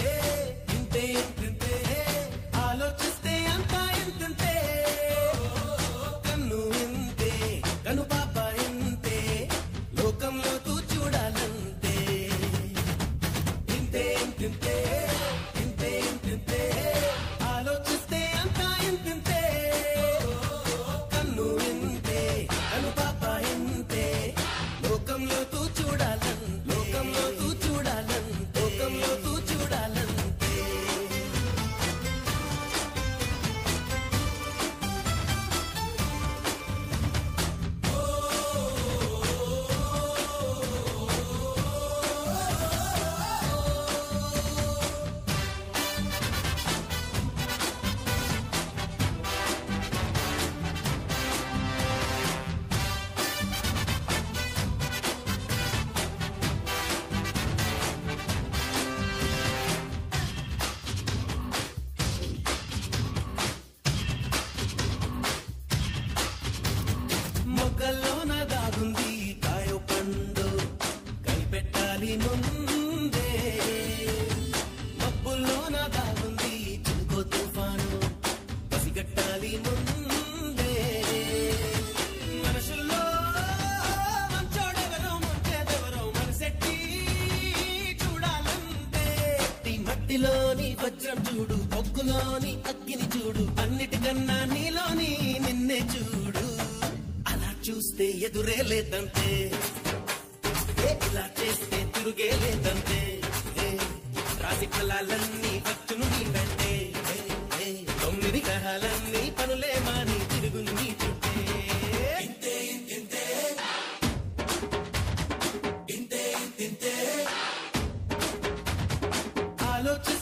ఇంతింతే ఇంతే ఆలోచిస్తే అంతా ఇంతింతే కన్ను ఇంతే కను పాప ఇంతే లోకంలో తూ చూడాలంతే ఇంతే ఇంతింతే ఇంతే మట్టిలోని వజ్రం చూడు బొగ్గులోని అగ్గిని చూడు అన్నిటికన్నా నీలోని నిన్నే చూడు. అలా చూస్తే ఎదురే లేదంతే ఇలా చేస్తే తిరుగే లేదంతే ఏ రాసి ఫలాలన్నీ వచ్చును look to